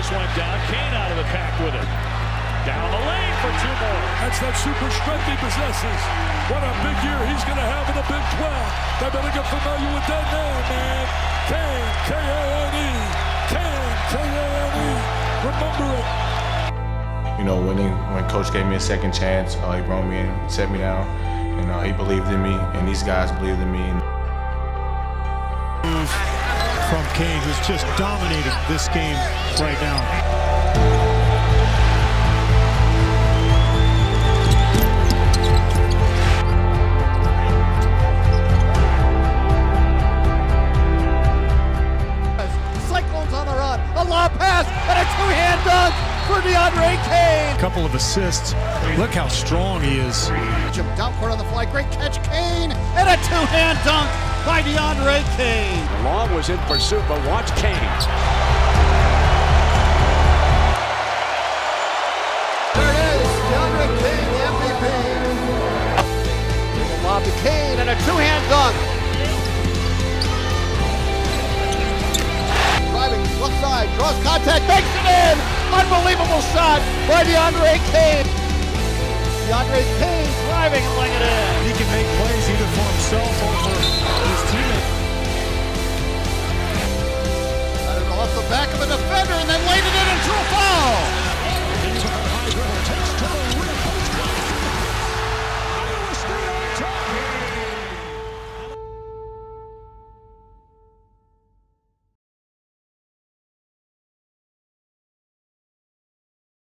just went down. Kane out of the pack with it. Down the lane for two more. That's that super strength he possesses. What a big year he's going to have in the Big 12. They better get familiar with that name, man. Kane, K-A-N-E. Kane, K-A-N-E. Remember it. You know, winning when coach gave me a second chance, uh, he brought me in, set me down, and uh, he believed in me, and these guys believed in me. From Kane, who's just dominated this game right now. Cyclones on the run. A lob pass and a two-hand dunk for DeAndre Kane. couple of assists. Look how strong he is. Jim Downcourt on the fly. Great catch, Kane. And a two-hand dunk by DeAndre Kane. Long was in pursuit, but watch Kane. There it is. DeAndre Kane, the MVP. Lob to Kane and a two-hand dunk. Driving left side, draws contact, makes it in. Unbelievable shot by DeAndre Kane. DeAndre Kane driving and laying it in. He can make plays either for himself or for and then laid it